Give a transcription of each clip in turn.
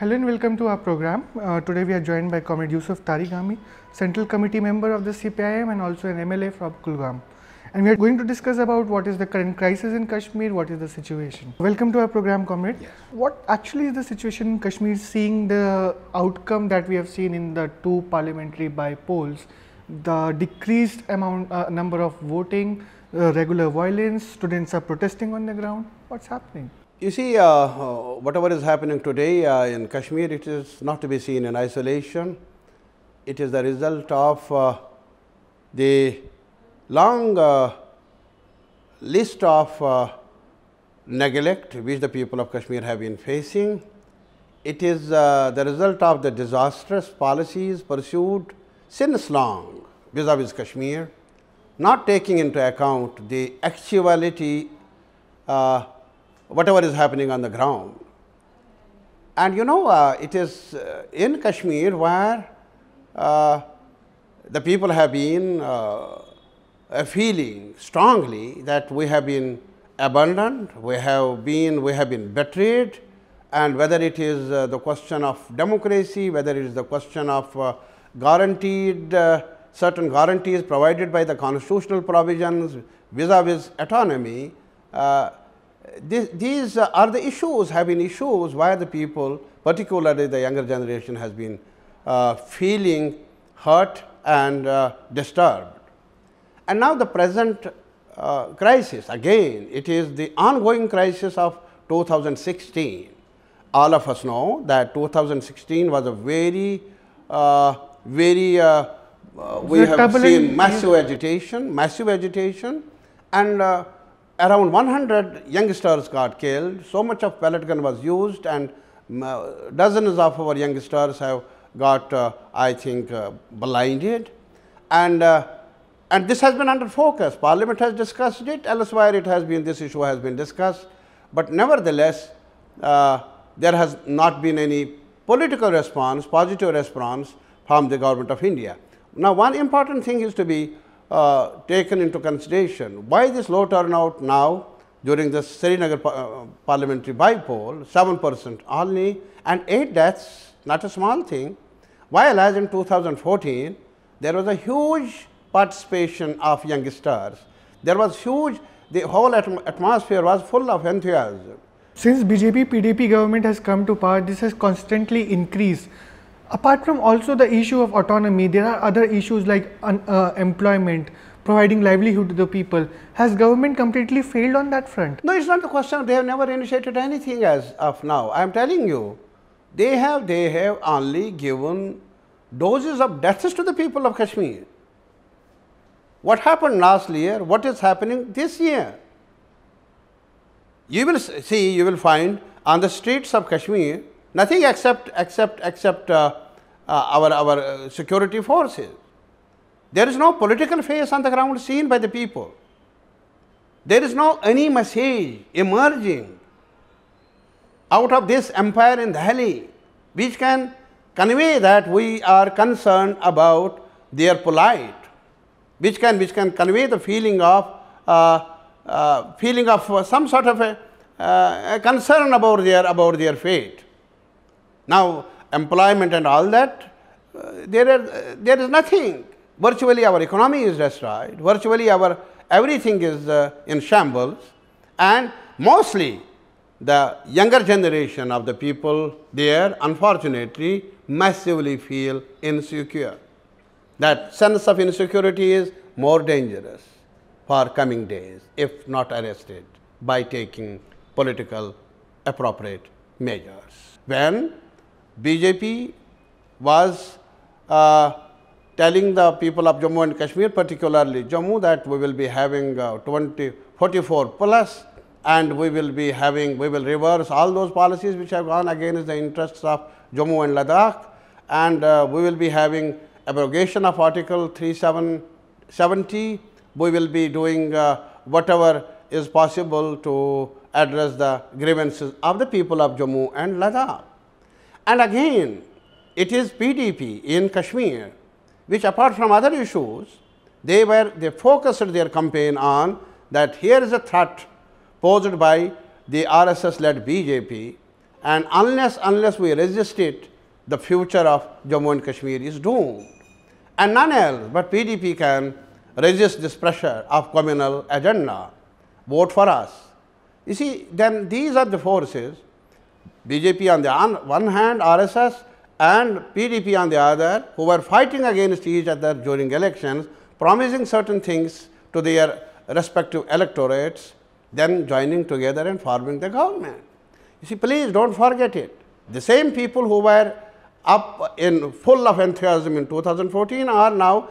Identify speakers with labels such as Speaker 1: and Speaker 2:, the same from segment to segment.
Speaker 1: Hello and welcome to our program. Uh, today we are joined by Comrade Yousuf Tarigami, Central Committee member of the CPIM and also an MLA from Kulgam. And we are going to discuss about what is the current crisis in Kashmir, what is the situation. Welcome to our program, Comrade.
Speaker 2: Yes.
Speaker 1: What actually is the situation in Kashmir, seeing the outcome that we have seen in the two parliamentary by polls, the decreased amount uh, number of voting, uh, regular violence, students are protesting on the ground. What's happening?
Speaker 2: You see, uh, whatever is happening today uh, in Kashmir, it is not to be seen in isolation. It is the result of uh, the long uh, list of uh, neglect which the people of Kashmir have been facing. It is uh, the result of the disastrous policies pursued since long vis-a-vis Kashmir, not taking into account the actuality whatever is happening on the ground. And you know, uh, it is uh, in Kashmir where uh, the people have been uh, feeling strongly that we have been abandoned, we have been, we have been betrayed, and whether it is uh, the question of democracy, whether it is the question of uh, guaranteed certain guarantees provided by the constitutional provisions vis-a-vis -vis autonomy, this, these are the issues, have been issues why the people, particularly the younger generation has been uh, feeling hurt and uh, disturbed. And now the present uh, crisis, again, it is the ongoing crisis of 2016. All of us know that 2016 was a very, uh, very, uh, uh, we have seen massive agitation, massive agitation and around 100 youngsters got killed, so much of pellet gun was used and uh, dozens of our youngsters have got, uh, I think, uh, blinded. And, uh, and this has been under focus. Parliament has discussed it, elsewhere it has been, this issue has been discussed. But nevertheless, uh, there has not been any political response, positive response from the government of India. Now, one important thing is to be uh, taken into consideration. Why this low turnout now during the Srinagar uh, parliamentary by-poll, 7 percent only and 8 deaths, not a small thing, while as in 2014, there was a huge participation of youngsters. There was huge, the whole atm atmosphere was full of enthusiasm.
Speaker 1: Since BJP PDP government has come to power, this has constantly increased. Apart from also the issue of autonomy, there are other issues like uh, employment, providing livelihood to the people. Has government completely failed on that front?
Speaker 2: No, it's not the question. They have never initiated anything as of now. I am telling you, they have they have only given doses of deaths to the people of Kashmir. What happened last year? What is happening this year? You will see, you will find on the streets of Kashmir, nothing except except except uh, uh, our our uh, security forces. There is no political face on the ground seen by the people. There is no any message emerging out of this empire in Delhi which can convey that we are concerned about their plight, which can which can convey the feeling of uh, uh, feeling of uh, some sort of a, a concern about their about their fate. Now, employment and all that, uh, there, are, there is nothing. Virtually our economy is destroyed, virtually our everything is uh, in shambles and mostly the younger generation of the people there unfortunately massively feel insecure. That sense of insecurity is more dangerous for coming days if not arrested by taking political appropriate measures. When BJP was uh, telling the people of Jammu and Kashmir, particularly Jammu, that we will be having uh, 20, 44 plus and we will be having, we will reverse all those policies which have gone against the interests of Jammu and Ladakh and uh, we will be having abrogation of article 3770. We will be doing uh, whatever is possible to address the grievances of the people of Jammu and Ladakh. And again, it is PDP in Kashmir, which apart from other issues, they were, they focused their campaign on that here is a threat posed by the RSS led BJP and unless, unless we resist it, the future of Jammu and Kashmir is doomed. And none else but PDP can resist this pressure of communal agenda. Vote for us. You see, then these are the forces, BJP on the one hand, RSS and PDP on the other, who were fighting against each other during elections, promising certain things to their respective electorates, then joining together and forming the government. You see, please don't forget it. The same people who were up in full of enthusiasm in 2014 are now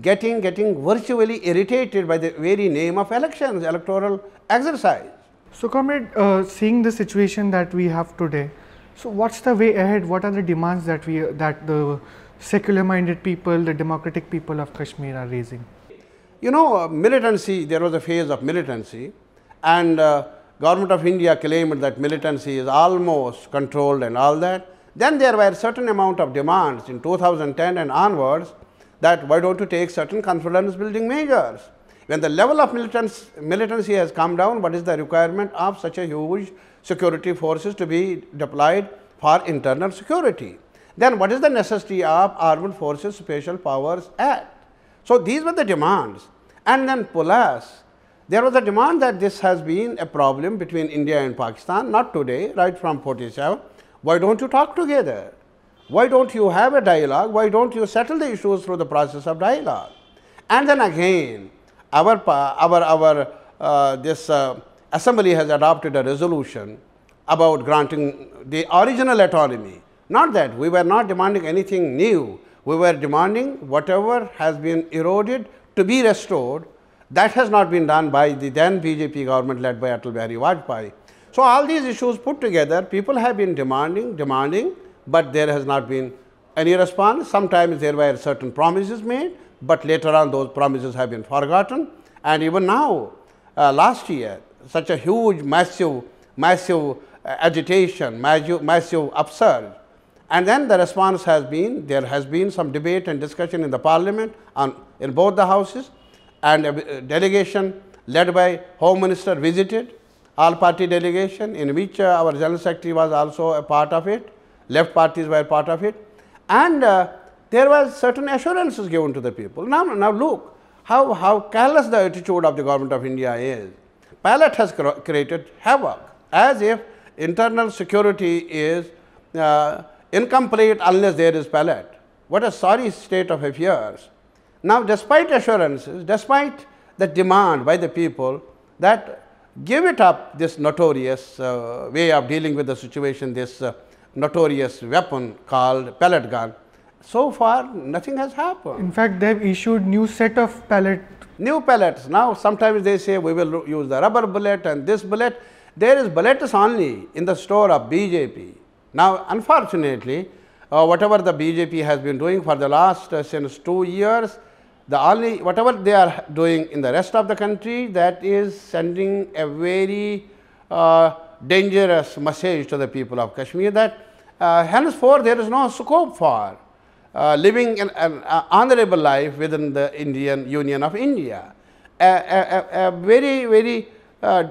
Speaker 2: getting, getting virtually irritated by the very name of elections, electoral exercise.
Speaker 1: So, comrade, uh, seeing the situation that we have today, so what's the way ahead? What are the demands that we that the secular-minded people, the democratic people of Kashmir are raising?
Speaker 2: You know, uh, militancy. There was a phase of militancy, and uh, government of India claimed that militancy is almost controlled and all that. Then there were certain amount of demands in 2010 and onwards that why don't you take certain confidence building measures. When the level of militancy has come down, what is the requirement of such a huge security forces to be deployed for internal security? Then what is the necessity of armed forces special powers act? So, these were the demands and then plus there was a demand that this has been a problem between India and Pakistan, not today, right from 47. Why don't you talk together? Why don't you have a dialogue? Why don't you settle the issues through the process of dialogue? And then again, our, our, our uh, this uh, assembly has adopted a resolution about granting the original autonomy. Not that we were not demanding anything new, we were demanding whatever has been eroded to be restored. That has not been done by the then BJP government led by Atal Bihari Vajpayee. So, all these issues put together, people have been demanding, demanding, but there has not been any response. Sometimes there were certain promises made, but later on those promises have been forgotten. And even now, uh, last year, such a huge, massive, massive uh, agitation, massive, massive upsurge. And then the response has been, there has been some debate and discussion in the parliament on, in both the houses and a delegation led by Home Minister visited, all party delegation in which uh, our General Secretary was also a part of it left parties were part of it and uh, there was certain assurances given to the people. Now, now look how, how careless the attitude of the government of India is. Pellet has created havoc as if internal security is uh, incomplete unless there is pellet. What a sorry state of affairs. Now, despite assurances, despite the demand by the people that give it up this notorious uh, way of dealing with the situation, this uh, notorious weapon called pellet gun. So far, nothing has happened.
Speaker 1: In fact, they have issued new set of pellets.
Speaker 2: New pellets. Now, sometimes they say we will use the rubber bullet and this bullet. There is bullets only in the store of BJP. Now, unfortunately, uh, whatever the BJP has been doing for the last uh, since two years, the only whatever they are doing in the rest of the country, that is sending a very uh, dangerous message to the people of Kashmir that uh, henceforth there is no scope for uh, living an, an uh, honorable life within the Indian Union of India. A, a, a very, very uh,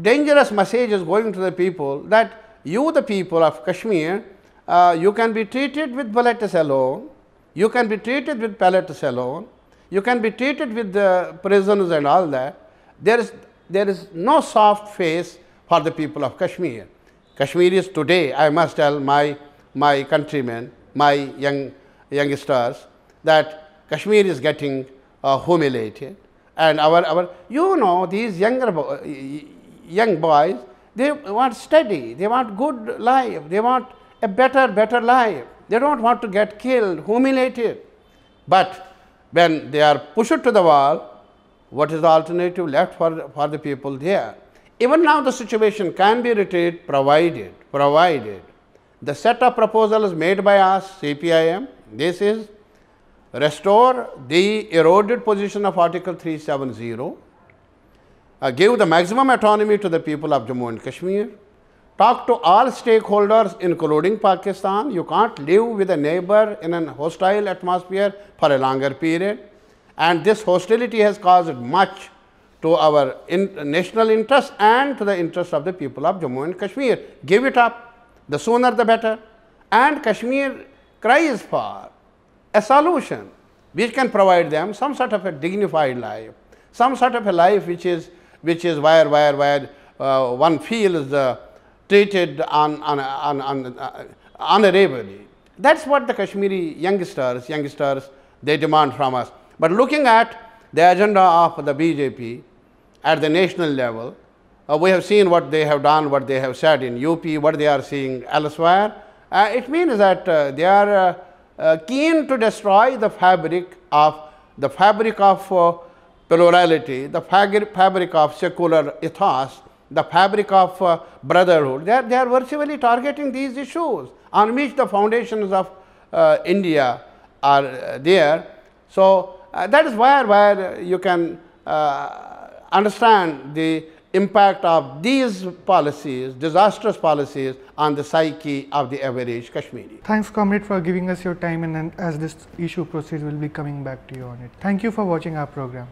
Speaker 2: dangerous message is going to the people that you, the people of Kashmir, uh, you can be treated with bullets alone, you can be treated with pellets alone, you can be treated with the prisons and all that. There is, there is no soft face for the people of Kashmir. Kashmiris today, I must tell my, my countrymen, my young youngsters, that Kashmir is getting uh, humiliated. And our, our, you know, these younger bo young boys, they want study, they want good life, they want a better, better life. They don't want to get killed, humiliated. But when they are pushed to the wall, what is the alternative left for, for the people there? Even now the situation can be retrieved provided, provided the set of proposals made by us CPIM, this is restore the eroded position of article 370, uh, give the maximum autonomy to the people of Jammu and Kashmir, talk to all stakeholders including Pakistan, you can't live with a neighbor in an hostile atmosphere for a longer period. And this hostility has caused much to our in, national interest and to the interest of the people of Jammu and Kashmir. Give it up, the sooner the better. And Kashmir cries for a solution which can provide them some sort of a dignified life, some sort of a life which is, which is where, where, where uh, one feels uh, treated on, on, on, on uh, honorably. That's what the Kashmiri youngsters, youngsters, they demand from us. But looking at the agenda of the BJP at the national level, uh, we have seen what they have done, what they have said in UP, what they are seeing elsewhere. Uh, it means that uh, they are uh, uh, keen to destroy the fabric of the fabric of uh, plurality, the fabric of secular ethos, the fabric of brotherhood. They are, they are virtually targeting these issues on which the foundations of India are there. So, that is where, where you can understand the impact of these policies, disastrous policies on the psyche of the average Kashmiri.
Speaker 1: Thanks Comrade for giving us your time and, and as this issue proceeds, we'll be coming back to you on it. Thank you for watching our program.